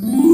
Mm-hmm.